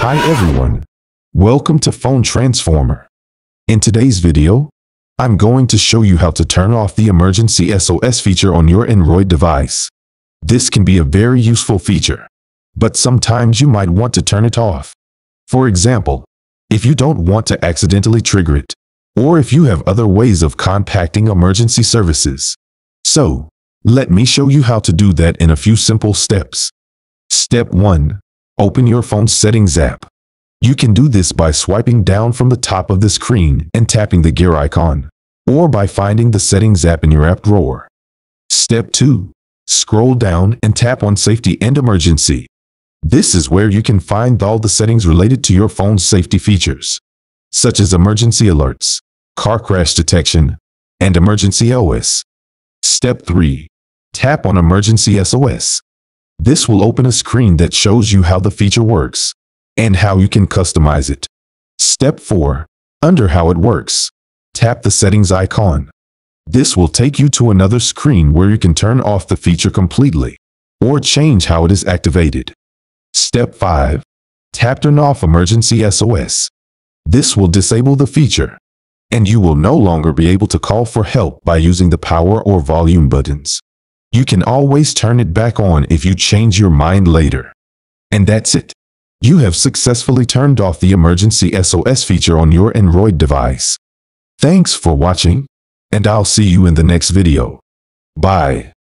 Hi everyone. Welcome to Phone Transformer. In today's video, I'm going to show you how to turn off the emergency SOS feature on your Android device. This can be a very useful feature, but sometimes you might want to turn it off. For example, if you don't want to accidentally trigger it, or if you have other ways of contacting emergency services. So, let me show you how to do that in a few simple steps. Step 1. Open your phone's settings app. You can do this by swiping down from the top of the screen and tapping the gear icon, or by finding the settings app in your app drawer. Step 2. Scroll down and tap on Safety and Emergency. This is where you can find all the settings related to your phone's safety features, such as emergency alerts, car crash detection, and emergency SOS. Step 3. Tap on Emergency SOS. This will open a screen that shows you how the feature works and how you can customize it. Step 4. Under how it works, tap the settings icon. This will take you to another screen where you can turn off the feature completely or change how it is activated. Step 5. Tap turn off emergency SOS. This will disable the feature and you will no longer be able to call for help by using the power or volume buttons. You can always turn it back on if you change your mind later. And that's it. You have successfully turned off the emergency SOS feature on your Android device. Thanks for watching, and I'll see you in the next video. Bye.